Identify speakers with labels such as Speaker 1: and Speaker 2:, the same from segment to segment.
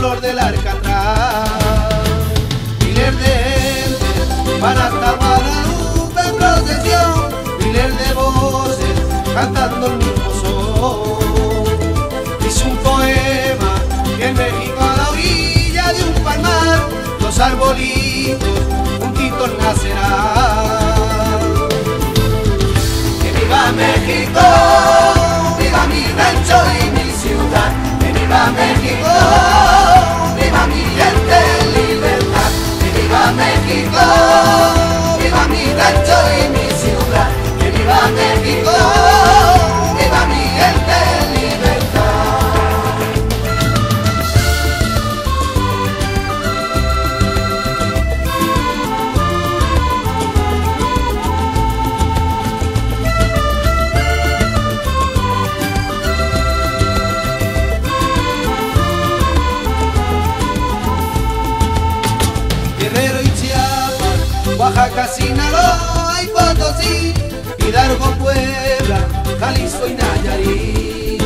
Speaker 1: flor del alcatraz. Miles de van hasta Guadalupe en procesión, miles de voces cantando el mismo son. Hice un poema que en México a la orilla de un palmar. Los arbolitos juntitos nacerán. Que viva México, viva mi rancho y mi ciudad, viva México, Oaxaca, Sinaloa y Potosí, Hidalgo, Puebla, Jalisco y Nayarit.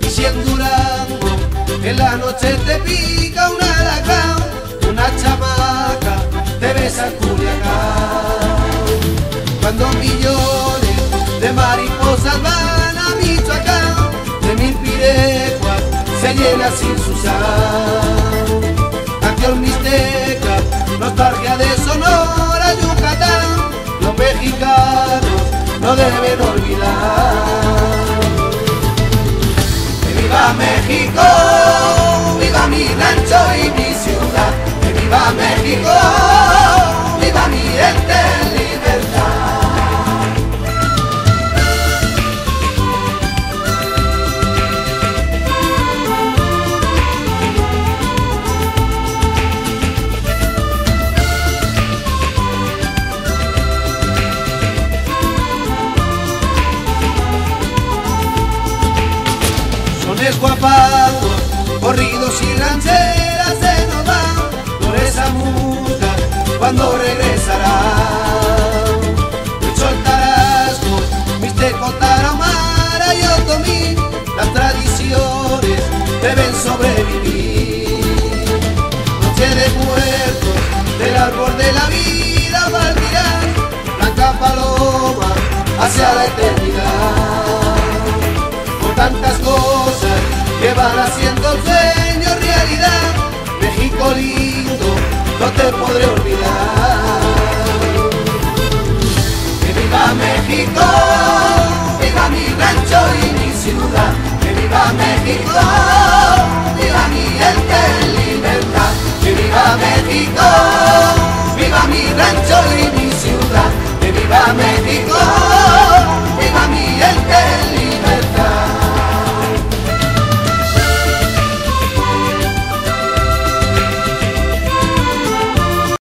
Speaker 1: Y si en Durango en la noche te pica un alacrán, una chamaca te besa en Culiacán. Cuando millones de mariposas van a Michoacán, de mil pirecuas se llena sin Susán canción mixteca, nostalgia de Sonora, Yucatán, los mexicanos no deben olvidar. Que viva México, viva mi rancho y mi ciudad, que viva México, cuando regresará. El tarasco, mixteco, tarahumara y otomí, las tradiciones deben sobrevivir. Noche de muertos, del árbol de la vida partirán, blanca paloma hacia la eternidad por tantas cosas que van haciendo sueño realidad. México lindo, no te podré olvidar. Ciudad. Que viva México, viva mi gente en libertad. Que viva México.